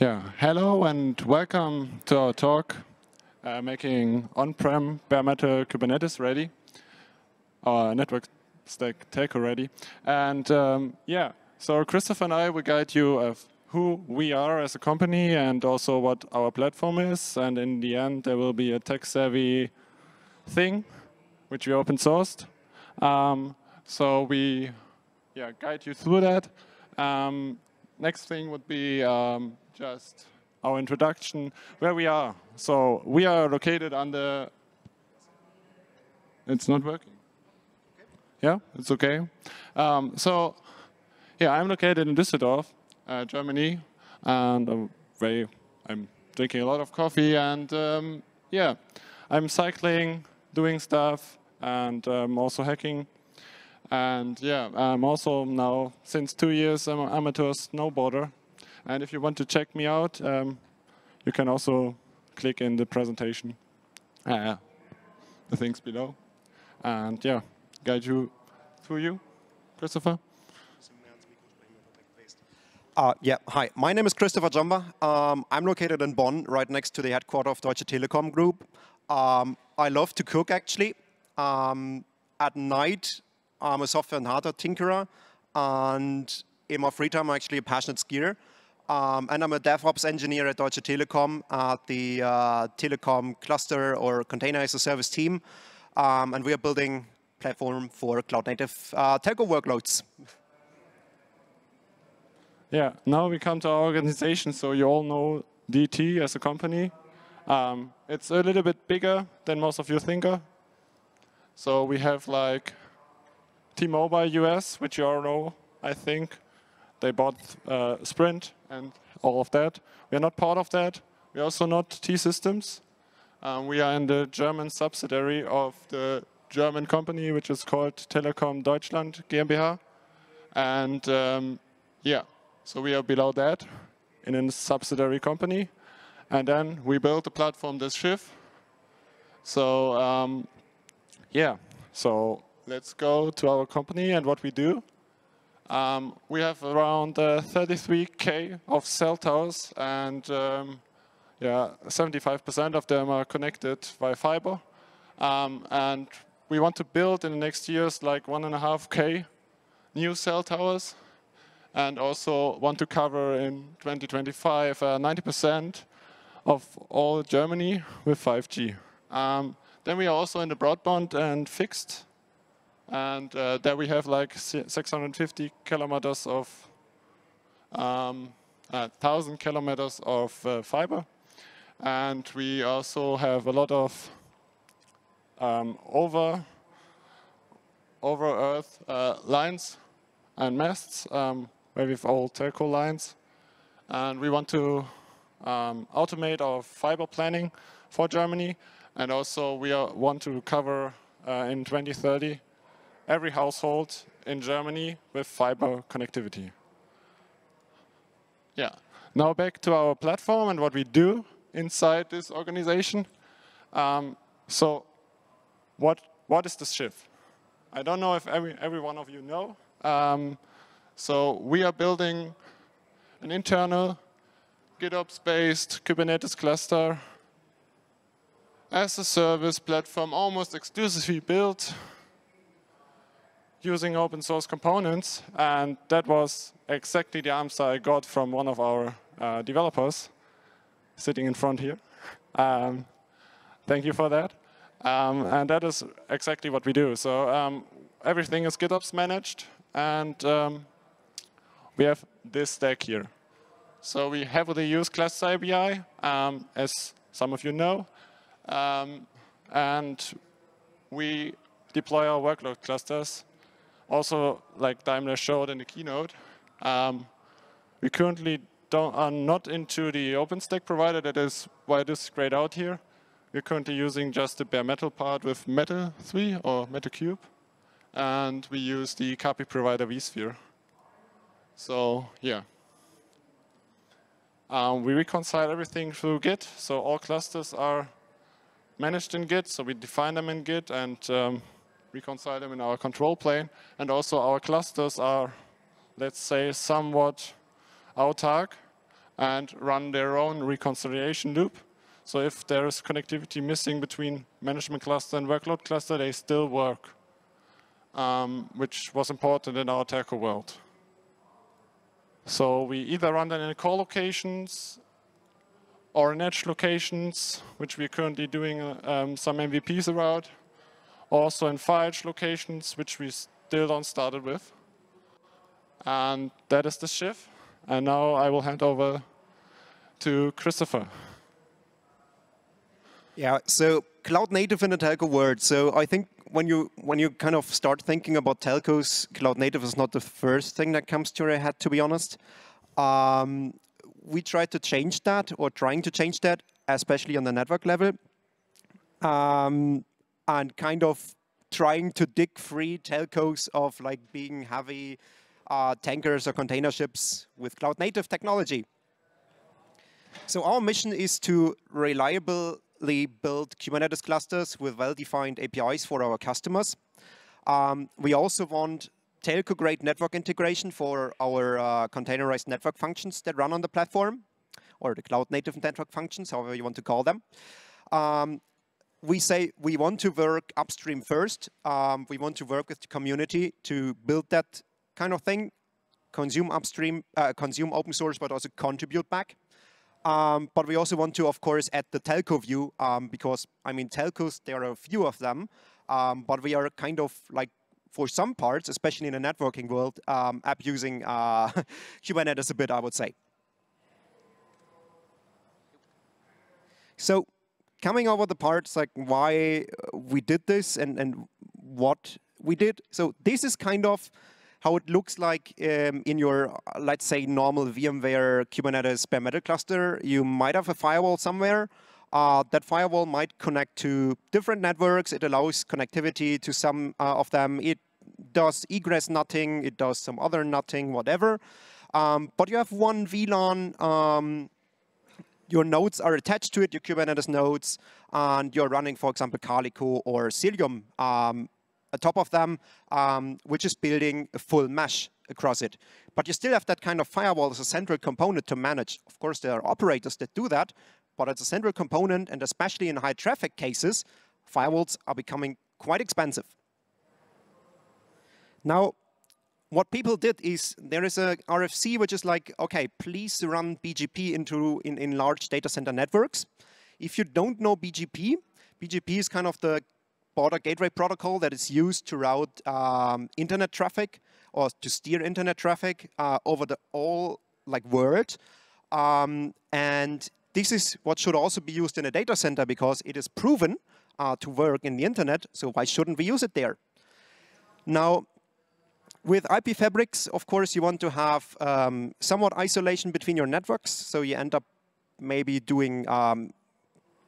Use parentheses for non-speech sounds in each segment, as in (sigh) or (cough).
Yeah, hello and welcome to our talk, uh, making on-prem bare metal Kubernetes ready, our network stack tech ready. And um, yeah, so Christopher and I will guide you of who we are as a company and also what our platform is. And in the end, there will be a tech-savvy thing, which we open sourced. Um, so we yeah, guide you through that. Um, next thing would be um, just our introduction, where we are. So we are located on the, it's not working. Yeah, it's okay. Um, so yeah, I'm located in Düsseldorf, uh, Germany, and I'm very, I'm drinking a lot of coffee, and um, yeah, I'm cycling, doing stuff, and um, also hacking. And yeah, I'm also now, since two years, I'm an amateur snowboarder. And if you want to check me out, um, you can also click in the presentation, uh, the things below. And yeah, guide you through you, Christopher. Uh, yeah, hi. My name is Christopher Dziomba. Um, I'm located in Bonn, right next to the headquarters of Deutsche Telekom Group. Um, I love to cook, actually. Um, at night, I'm a software and hardware tinkerer, and in my free time, I'm actually a passionate skier. Um, and I'm a DevOps engineer at Deutsche Telekom at the uh, Telekom cluster or container as a service team. Um, and we are building platform for cloud native uh, telco workloads. Yeah, now we come to our organization. So you all know DT as a company. Um, it's a little bit bigger than most of you think. So we have like T-Mobile US, which you all know, I think. They bought uh, Sprint and all of that. We are not part of that. We're also not T-Systems. Um, we are in the German subsidiary of the German company, which is called Telekom Deutschland GmbH. And um, yeah, so we are below that in a subsidiary company. And then we built a platform, Das Schiff. So um, yeah, so let's go to our company and what we do. Um, we have around uh, 33k of cell towers, and um, yeah, 75% of them are connected by fiber. Um, and we want to build in the next years like one and a half k new cell towers, and also want to cover in 2025 90% uh, of all Germany with 5G. Um, then we are also in the broadband and fixed and uh, there we have like 650 kilometers of, um, uh, 1,000 kilometers of uh, fiber. And we also have a lot of um, over, over earth uh, lines and masts, um, where we have all telco lines. And we want to um, automate our fiber planning for Germany. And also we are, want to cover uh, in 2030 every household in Germany with fiber connectivity. Yeah. Now back to our platform and what we do inside this organization. Um, so what, what is Das Schiff? I don't know if every, every one of you know. Um, so we are building an internal GitOps-based Kubernetes cluster as a service platform almost exclusively built using open source components. And that was exactly the answer I got from one of our uh, developers sitting in front here. Um, thank you for that. Um, and that is exactly what we do. So um, everything is GitOps managed, and um, we have this stack here. So we heavily use Cluster API, um, as some of you know, um, and we deploy our workload clusters also, like Daimler showed in the keynote, um, we currently are not into the OpenStack provider. That is why this is grayed out here. We're currently using just the bare metal part with Metal 3 or Metal Cube. And we use the copy provider vSphere. So, yeah. Um, we reconcile everything through Git. So all clusters are managed in Git. So we define them in Git and um, reconcile them in our control plane. And also our clusters are, let's say, somewhat autark. and run their own reconciliation loop. So if there is connectivity missing between management cluster and workload cluster, they still work, um, which was important in our telco world. So we either run them in co-locations or in edge locations, which we're currently doing um, some MVPs around, also in far locations, which we still don't started with. And that is Das Schiff. And now I will hand over to Christopher. Yeah, so cloud native in the telco world. So I think when you when you kind of start thinking about telcos, cloud native is not the first thing that comes to your head, to be honest. Um, we tried to change that, or trying to change that, especially on the network level, um, and kind of trying to dig free telcos of like being heavy uh, tankers or container ships with cloud native technology. So our mission is to reliably build Kubernetes clusters with well-defined APIs for our customers. Um, we also want telco-grade network integration for our uh, containerized network functions that run on the platform, or the cloud-native network functions, however you want to call them. Um, we say we want to work upstream first. Um, we want to work with the community to build that kind of thing, consume upstream, uh, consume open source, but also contribute back. Um, but we also want to, of course, add the telco view um, because, I mean, telcos, there are a few of them, um, but we are kind of like, for some parts, especially in the networking world, um, abusing uh, (laughs) Kubernetes a bit, I would say. So coming over the parts, like why we did this and, and what we did. So this is kind of how it looks like um, in your, let's say, normal VMware Kubernetes bare metal cluster. You might have a firewall somewhere. Uh, that firewall might connect to different networks. It allows connectivity to some uh, of them. It does egress NATing. It does some other NATing, whatever. Um, but you have one VLAN. Um, your nodes are attached to it, your Kubernetes nodes, and you're running, for example, Calico or Cilium um, top of them, um, which is building a full mesh across it. But you still have that kind of firewall as a central component to manage. Of course, there are operators that do that, but it's a central component, and especially in high traffic cases, firewalls are becoming quite expensive. Now, what people did is there is a RFC which is like, okay, please run BGP into in, in large data center networks. If you don't know BGP, BGP is kind of the border gateway protocol that is used to route um, internet traffic or to steer internet traffic uh, over the all like world. Um, and this is what should also be used in a data center because it is proven uh, to work in the internet. So why shouldn't we use it there? Now, with IP fabrics, of course, you want to have um, somewhat isolation between your networks. So you end up maybe doing um,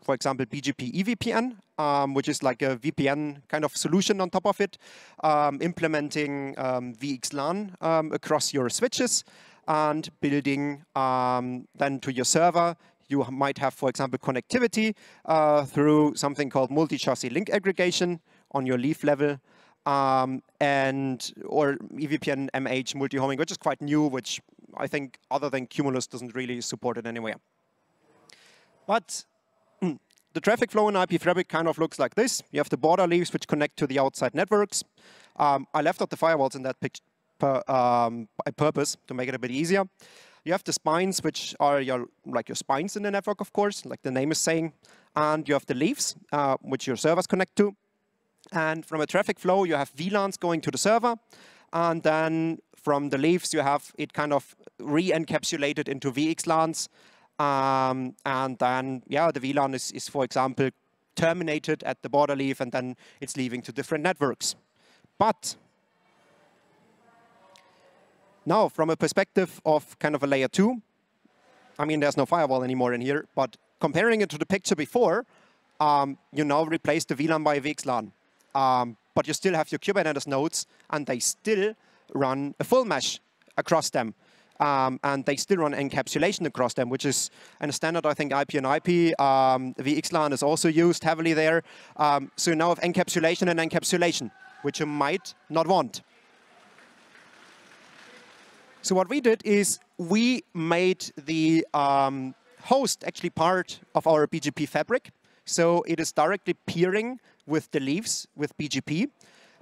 for example, BGP EVPN, um, which is like a VPN kind of solution on top of it, um, implementing um, VXLAN um, across your switches and building then to your server. You might have, for example, connectivity uh, through something called multi-chassis link aggregation on your leaf level. Um, and or EVPN MH multi-homing, which is quite new, which I think other than Cumulus doesn't really support it anywhere. But the traffic flow in IP fabric kind of looks like this. You have the border leaves which connect to the outside networks. Um, I left out the firewalls in that picture per, um, by purpose to make it a bit easier. You have the spines, which are your like your spines in the network, of course, like the name is saying. And you have the leaves, uh, which your servers connect to. And from a traffic flow, you have VLANs going to the server. And then from the leaves, you have it kind of re-encapsulated into VXLANs um, and then, yeah, the VLAN is, is, for example, terminated at the border leaf, and then it's leaving to different networks. But now, from a perspective of kind of a layer two, I mean, there's no firewall anymore in here, but comparing it to the picture before, um, you now replace the VLAN by a VXLAN. Um, but you still have your Kubernetes nodes, and they still run a full mesh across them um, and they still run encapsulation across them, which is a standard, I think, IP and IP. Um, VXLAN is also used heavily there. Um, so now have encapsulation and encapsulation, which you might not want. So what we did is we made the um, host actually part of our BGP fabric. So it is directly peering with the leaves with BGP,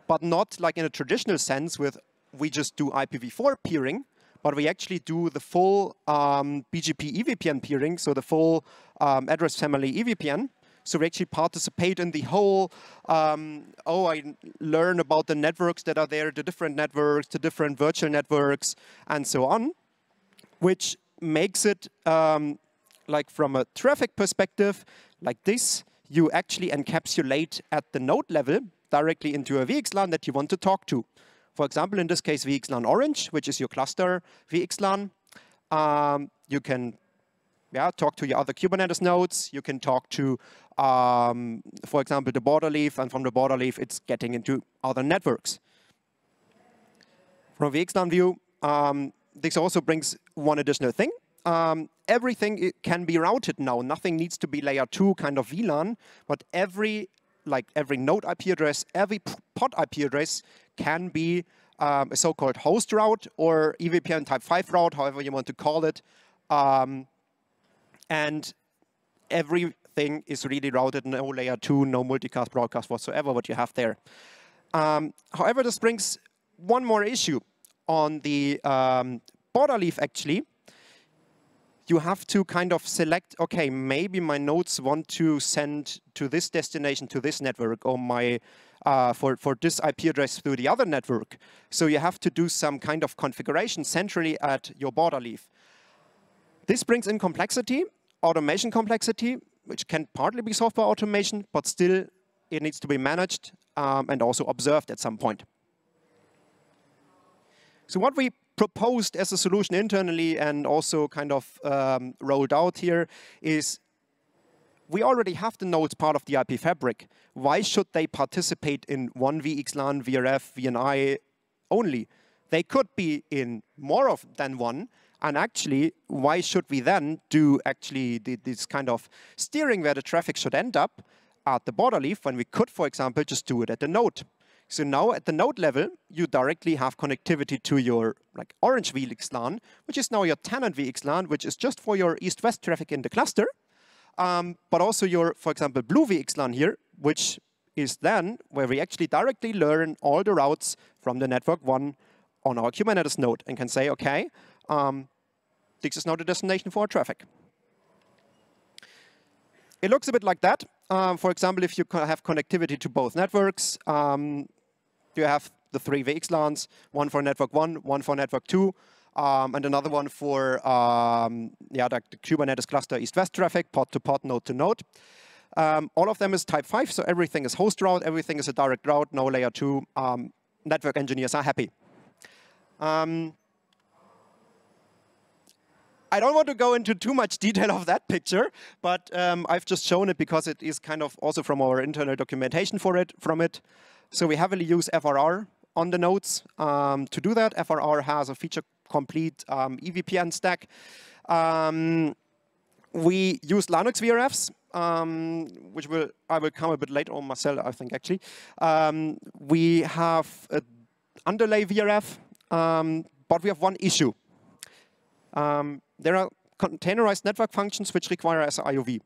but not like in a traditional sense with we just do IPv4 peering, but we actually do the full um, BGP EVPN peering, so the full um, address family EVPN. So we actually participate in the whole, um, oh, I learn about the networks that are there, the different networks, the different virtual networks, and so on, which makes it, um, like from a traffic perspective, like this, you actually encapsulate at the node level directly into a VXLAN that you want to talk to. For example, in this case, VXLAN Orange, which is your cluster VXLAN. Um, you can yeah, talk to your other Kubernetes nodes. You can talk to, um, for example, the border leaf, and from the border leaf, it's getting into other networks. From VXLAN view, um, this also brings one additional thing. Um, everything can be routed now. Nothing needs to be layer two kind of VLAN, but every like every node IP address, every pod IP address can be um, a so-called host route or EVPN type 5 route, however you want to call it. Um, and everything is really routed, no layer 2, no multicast broadcast whatsoever, what you have there. Um, however, this brings one more issue on the um, border leaf, actually. You have to kind of select, okay, maybe my nodes want to send to this destination, to this network, or my uh, for, for this IP address through the other network. So you have to do some kind of configuration centrally at your border leaf. This brings in complexity, automation complexity, which can partly be solved by automation, but still it needs to be managed um, and also observed at some point. So what we proposed as a solution internally and also kind of um, rolled out here is we already have the nodes part of the IP fabric. Why should they participate in one VXLAN, VRF, VNI only? They could be in more of than one. And actually, why should we then do actually this kind of steering where the traffic should end up at the border leaf when we could, for example, just do it at the node? So now at the node level, you directly have connectivity to your like orange VXLAN, which is now your tenant VXLAN, which is just for your east-west traffic in the cluster um, but also your, for example, Blue VXLAN here, which is then where we actually directly learn all the routes from the network one on our Kubernetes node and can say, okay, um, this is now the destination for our traffic. It looks a bit like that. Um, for example, if you have connectivity to both networks, um, you have the three VXLANs, one for network one, one for network two, um, and another one for um, yeah, the, the, Kubernetes cluster east-west traffic, pod to pod, node to node. Um, all of them is type 5, so everything is host route, everything is a direct route, no layer 2. Um, network engineers are happy. Um, I don't want to go into too much detail of that picture, but um, I've just shown it because it is kind of also from our internal documentation for it, from it. So we heavily use FRR on the nodes um, to do that. FRR has a feature complete um, EVPN stack. Um, we use Linux VRFs, um, which will I will come a bit later on myself, I think, actually. Um, we have an underlay VRF, um, but we have one issue. There are containerized network functions which require SRIOV.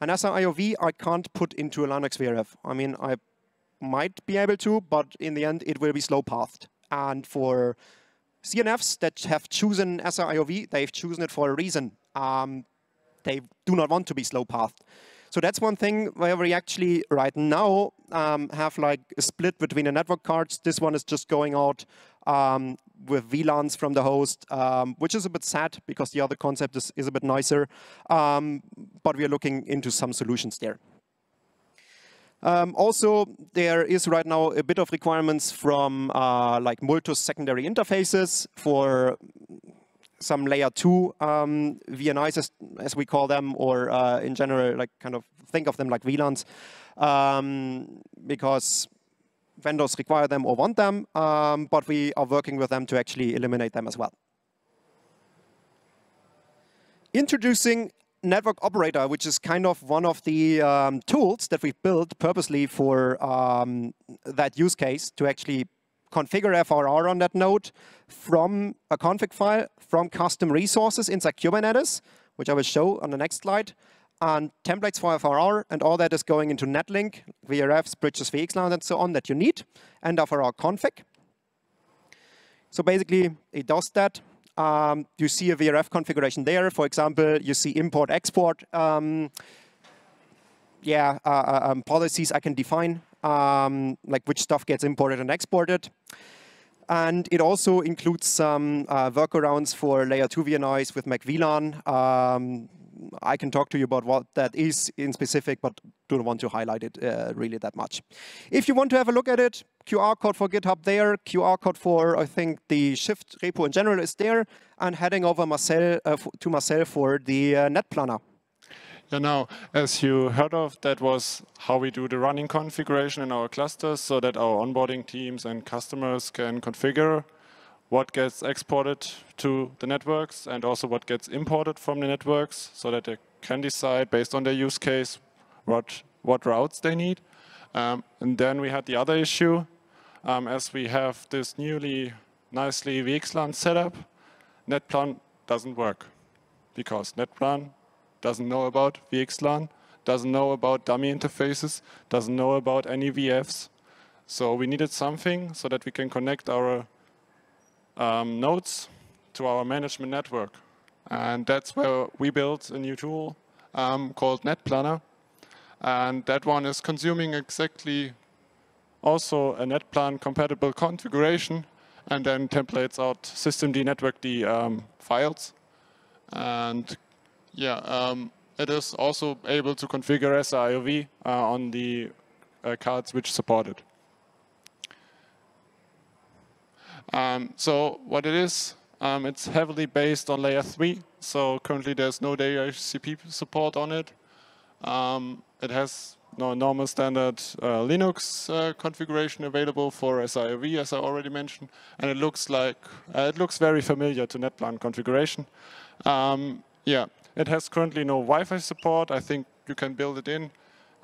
And SRIOV I can't put into a Linux VRF. I mean, I might be able to, but in the end, it will be slow pathed. And for CNFs that have chosen SRIOV, they've chosen it for a reason. Um, they do not want to be slow pathed. So that's one thing where we actually right now um, have like a split between the network cards. This one is just going out um, with VLANs from the host, um, which is a bit sad because the other concept is, is a bit nicer. Um, but we are looking into some solutions there. Um, also, there is right now a bit of requirements from uh, like Multus secondary interfaces for some layer two um, VNIs, as, as, we call them, or uh, in general, like kind of think of them like VLANs, um, because vendors require them or want them, um, but we are working with them to actually eliminate them as well. Introducing network operator, which is kind of one of the um, tools that we've built purposely for um, that use case to actually configure FRR on that node from a config file, from custom resources inside Kubernetes, which I will show on the next slide, and templates for FRR, and all that is going into Netlink, VRFs, bridges, VXLAN, and so on that you need, and FRR config. So basically, it does that. Um, you see a VRF configuration there. For example, you see import, export. Um, yeah, uh, uh, um, policies I can define, um, like which stuff gets imported and exported. And it also includes some uh, workarounds for layer 2 VNIs with MacVLAN. I can talk to you about what that is in specific, but don't want to highlight it uh, really that much. If you want to have a look at it, QR code for GitHub there, QR code for, I think, the Schiff repo in general is there, and heading over Marcel, uh, to Marcel for the uh, net planner. Yeah, now, as you heard of, that was how we do the running configuration in our clusters so that our onboarding teams and customers can configure what gets exported to the networks and also what gets imported from the networks so that they can decide based on their use case what, what routes they need. Um, and then we had the other issue, um, as we have this newly nicely VXLAN setup, NetPlan doesn't work because NetPlan doesn't know about VXLAN, doesn't know about dummy interfaces, doesn't know about any VFs. So we needed something so that we can connect our um, nodes to our management network. And that's where we built a new tool um, called NetPlanner. And that one is consuming exactly also a NetPlan compatible configuration and then templates out systemd networkd um, files. And yeah, um, it is also able to configure SRIOV uh, on the uh, cards which support it. Um, so what it is, um, it's heavily based on layer 3. So currently there's no DHCP support on it. Um, it has no normal standard uh, Linux uh, configuration available for SRIOV, as I already mentioned, and it looks like uh, it looks very familiar to NetPlan configuration. Um, yeah, it has currently no Wi-Fi support. I think you can build it in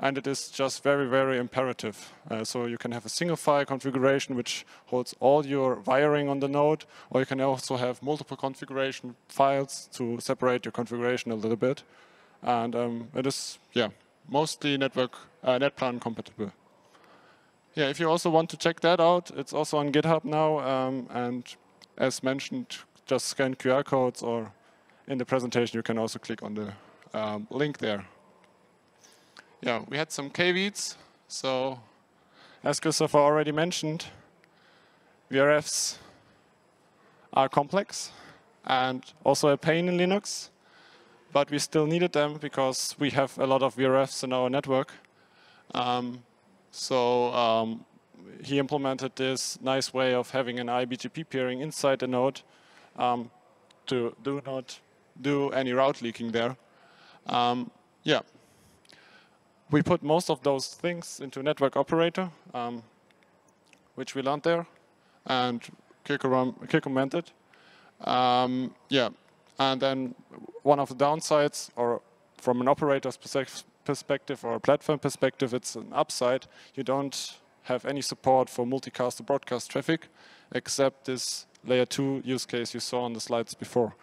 and it is just very, very imperative. Uh, so you can have a single file configuration which holds all your wiring on the node, or you can also have multiple configuration files to separate your configuration a little bit. And um, it is, yeah, mostly network uh, NetPlan compatible. Yeah, if you also want to check that out, it's also on GitHub now. Um, and as mentioned, just scan QR codes or in the presentation, you can also click on the um, link there yeah, we had some KVs. So as Christopher already mentioned, VRFs are complex and also a pain in Linux, but we still needed them because we have a lot of VRFs in our network. Um, so um, he implemented this nice way of having an IBGP peering inside the node um, to do not do any route leaking there. Um, yeah, we put most of those things into a network operator, um, which we learned there, and Kirk commented. Um, yeah, and then one of the downsides, or from an operator's perspective or a platform perspective, it's an upside. You don't have any support for multicast to broadcast traffic, except this layer two use case you saw on the slides before.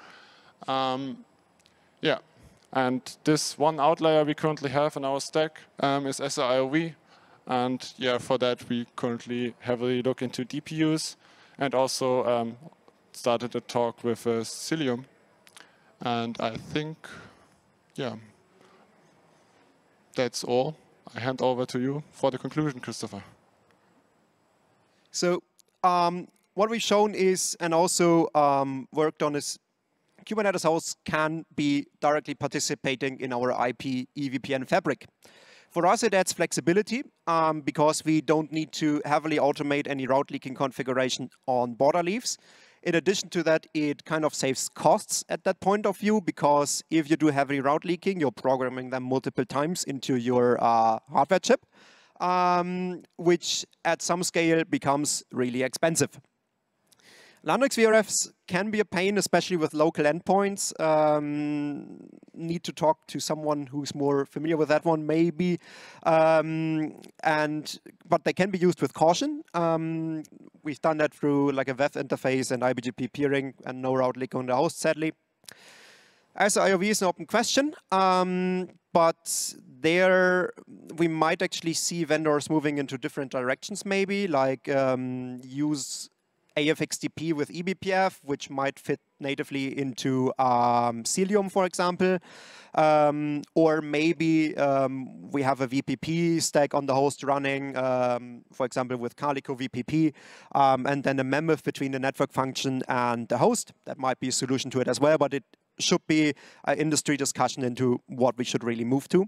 Um, yeah, and this one outlier we currently have in our stack um, is SRIOV. And yeah, for that we currently heavily look into DPUs and also um, started a talk with uh, Cilium. And I think, yeah, that's all. I hand over to you for the conclusion, Christopher. So um, what we've shown is, and also um, worked on is Kubernetes hosts can be directly participating in our IP EVPN fabric. For us, it adds flexibility um, because we don't need to heavily automate any route leaking configuration on border leaves. In addition to that, it kind of saves costs at that point of view because if you do heavy route leaking, you're programming them multiple times into your uh, hardware chip, um, which at some scale becomes really expensive. Linux VRFs can be a pain, especially with local endpoints. Um, need to talk to someone who's more familiar with that one, maybe. Um, and but they can be used with caution. Um, we've done that through like a veth interface and IBGP peering and no route leak on the host, sadly. SRIOV is an open question, um, but there we might actually see vendors moving into different directions maybe, like um, use AFXDP with eBPF, which might fit natively into um, Cilium, for example. Um, or maybe um, we have a VPP stack on the host running, um, for example, with Calico VPP, um, and then a memif between the network function and the host. That might be a solution to it as well, but it should be an industry discussion into what we should really move to.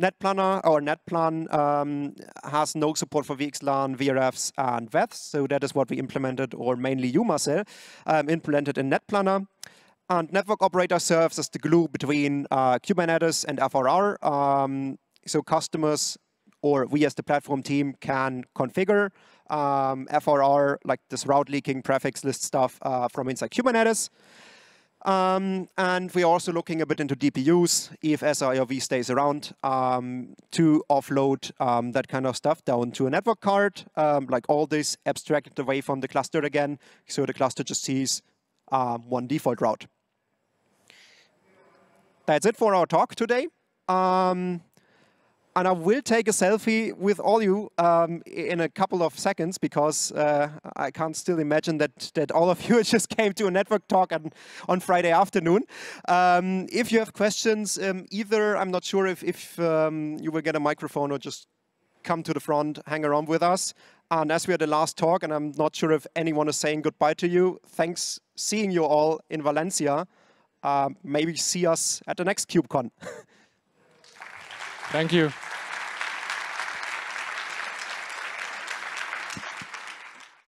NetPlanner or NetPlan um, has no support for VXLAN, VRFs, and VETHs. So that is what we implemented, or mainly you, Marcel, um, implemented in NetPlanner. And Network Operator serves as the glue between uh, Kubernetes and FRR. Um, so customers or we as the platform team can configure um, FRR, like this route leaking prefix list stuff uh, from inside Kubernetes. Um, and we're also looking a bit into DPUs, if IOV stays around, um, to offload um, that kind of stuff down to a network card, um, like all this abstracted away from the cluster again, so the cluster just sees um, one default route. That's it for our talk today. And I will take a selfie with all you um, in a couple of seconds because uh, I can't still imagine that that all of (laughs) you just came to a network talk on, on Friday afternoon. Um, if you have questions, um, either I'm not sure if, if um, you will get a microphone or just come to the front, hang around with us. And as we are the last talk, and I'm not sure if anyone is saying goodbye to you, thanks seeing you all in Valencia. Uh, maybe see us at the next KubeCon. (laughs) Thank you.